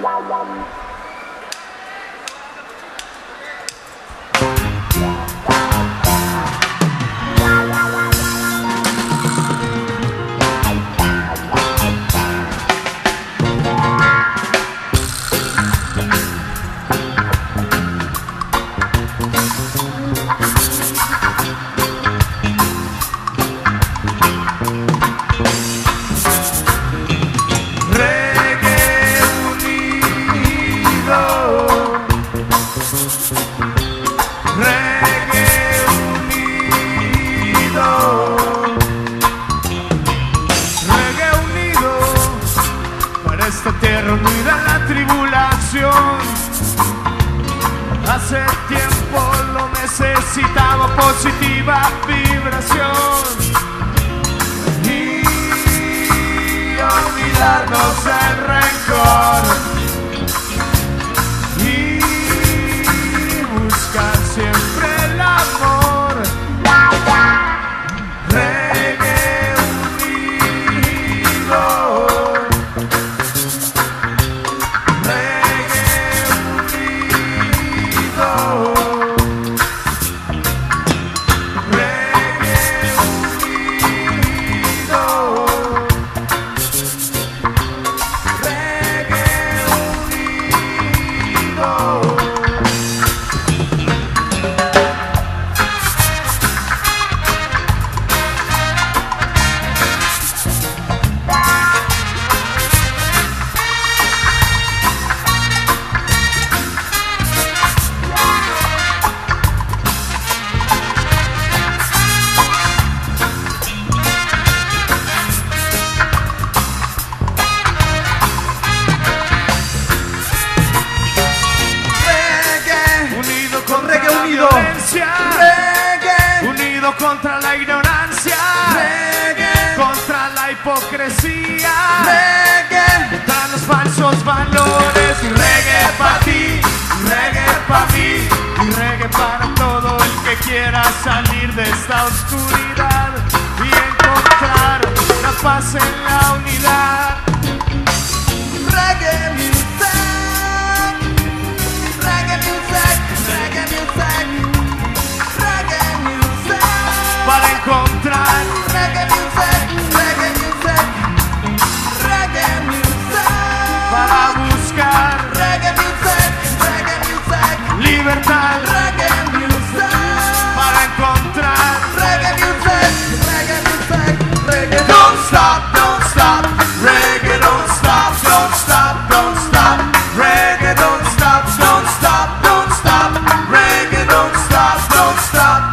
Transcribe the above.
Bao tay. Esta tierra unida la tribulación. Hace tiempo lo necesitaba positiva vibración y olvidarnos del rencor Oh. hipocresía. Reggae. Están los falsos valores. Y reggae para ti, reggae para mí. Y reggae para todo el que quiera salir de esta oscuridad y encontrar la paz en la unidad. Reggae music. Reggae music. Reggae music. Reggae music. Para encontrar. Reggae. fast, don't stop.